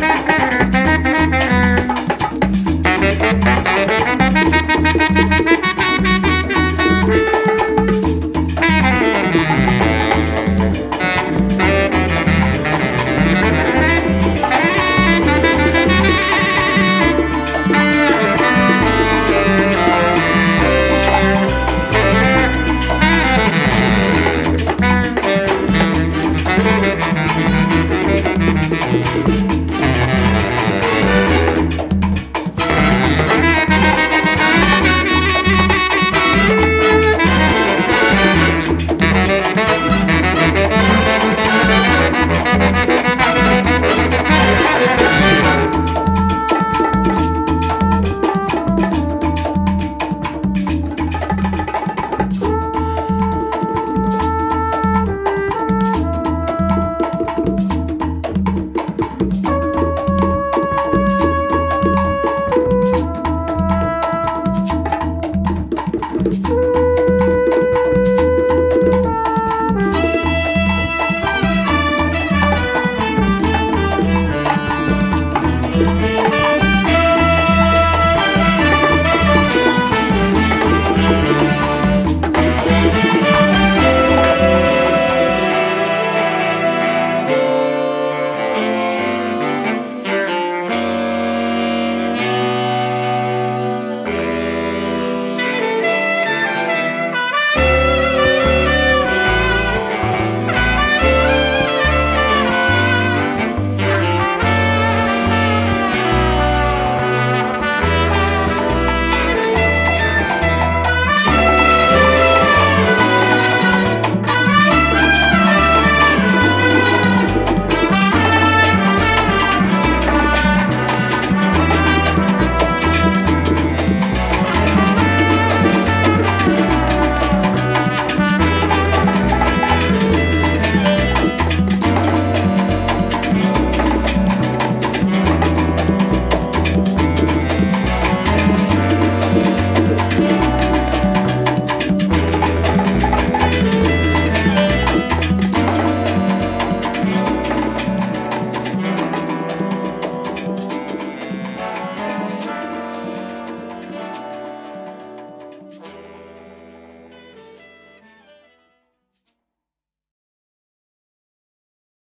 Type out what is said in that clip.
back, back, back.